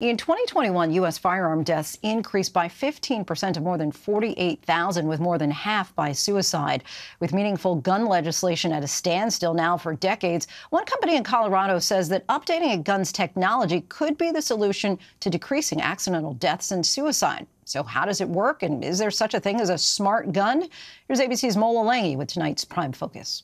In 2021, U.S. firearm deaths increased by 15% to more than 48,000, with more than half by suicide. With meaningful gun legislation at a standstill now for decades, one company in Colorado says that updating a gun's technology could be the solution to decreasing accidental deaths and suicide. So, how does it work, and is there such a thing as a smart gun? Here's ABC's Mola Lenghi with tonight's Prime Focus.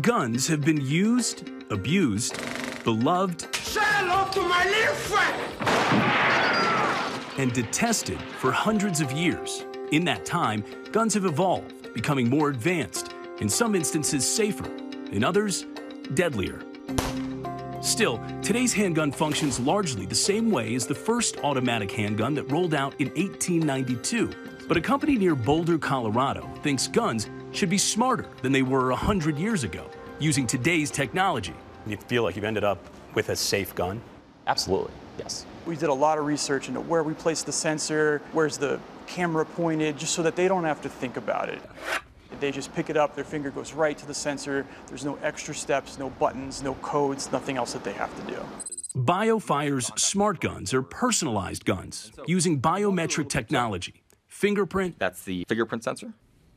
Guns have been used abused, beloved, Say hello to my little friend! and detested for hundreds of years. In that time, guns have evolved, becoming more advanced, in some instances safer, in others, deadlier. Still, today's handgun functions largely the same way as the first automatic handgun that rolled out in 1892. But a company near Boulder, Colorado thinks guns should be smarter than they were 100 years ago using today's technology. You feel like you've ended up with a safe gun? Absolutely, yes. We did a lot of research into where we place the sensor, where's the camera pointed, just so that they don't have to think about it. They just pick it up, their finger goes right to the sensor. There's no extra steps, no buttons, no codes, nothing else that they have to do. BioFire's smart guns are personalized guns using biometric technology, fingerprint, That's the fingerprint sensor.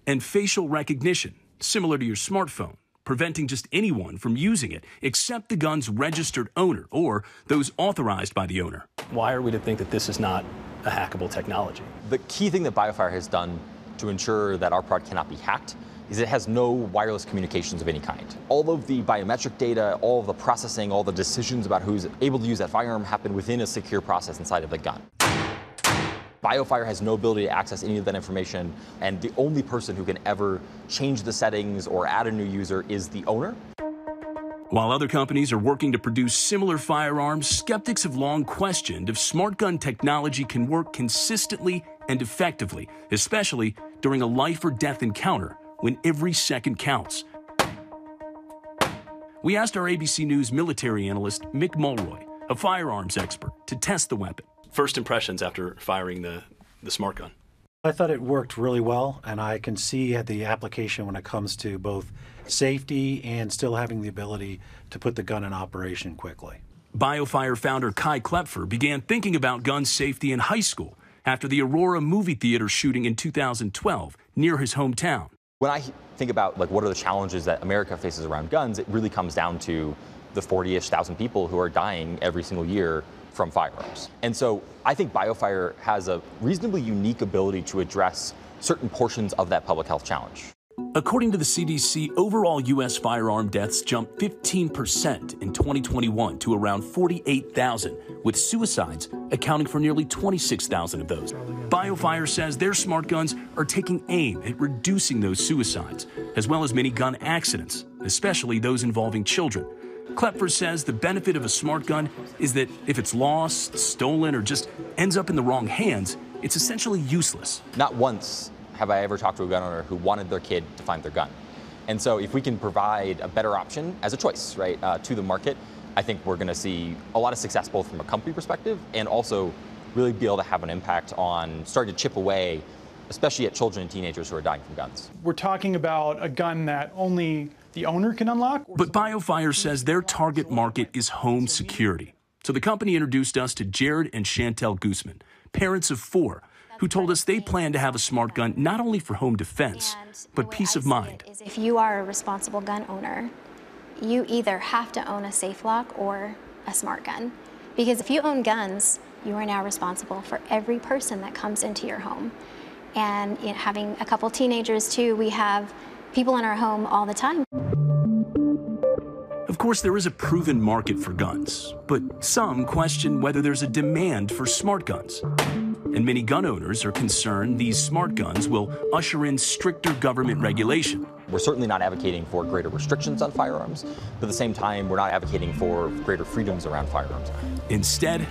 and facial recognition, similar to your smartphone, preventing just anyone from using it except the gun's registered owner or those authorized by the owner. Why are we to think that this is not a hackable technology? The key thing that BioFire has done to ensure that our product cannot be hacked is it has no wireless communications of any kind. All of the biometric data, all of the processing, all the decisions about who's able to use that firearm happen within a secure process inside of the gun. BioFire has no ability to access any of that information, and the only person who can ever change the settings or add a new user is the owner. While other companies are working to produce similar firearms, skeptics have long questioned if smart gun technology can work consistently and effectively, especially during a life or death encounter when every second counts. We asked our ABC News military analyst Mick Mulroy, a firearms expert, to test the weapon. First impressions after firing the, the smart gun. I thought it worked really well, and I can see the application when it comes to both safety and still having the ability to put the gun in operation quickly. BioFire founder Kai Kloepfer began thinking about gun safety in high school after the Aurora movie theater shooting in 2012 near his hometown. When I think about like what are the challenges that America faces around guns, it really comes down to the 40-ish thousand people who are dying every single year from firearms. And so I think BioFire has a reasonably unique ability to address certain portions of that public health challenge. According to the CDC, overall U.S. firearm deaths jumped 15% in 2021 to around 48,000, with suicides accounting for nearly 26,000 of those. BioFire says their smart guns are taking aim at reducing those suicides, as well as many gun accidents, especially those involving children. Kloepfer says the benefit of a smart gun is that if it's lost, stolen, or just ends up in the wrong hands, it's essentially useless. Not once have I ever talked to a gun owner who wanted their kid to find their gun. And so if we can provide a better option as a choice, right, uh, to the market, I think we're going to see a lot of success both from a company perspective and also really be able to have an impact on starting to chip away, especially at children and teenagers who are dying from guns. We're talking about a gun that only the owner can unlock. But BioFire says their target market is home security. So the company introduced us to Jared and Chantel Guzman, parents of four, who told us they plan to have a smart gun not only for home defense, but peace of mind. If you are a responsible gun owner, you either have to own a safe lock or a smart gun. Because if you own guns, you are now responsible for every person that comes into your home. And you know, having a couple teenagers too, we have people in our home all the time. Of course, there is a proven market for guns, but some question whether there's a demand for smart guns. And many gun owners are concerned these smart guns will usher in stricter government regulation. We're certainly not advocating for greater restrictions on firearms, but at the same time, we're not advocating for greater freedoms around firearms. Instead,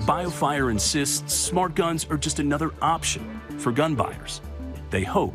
BioFire insists smart guns are just another option for gun buyers. They hope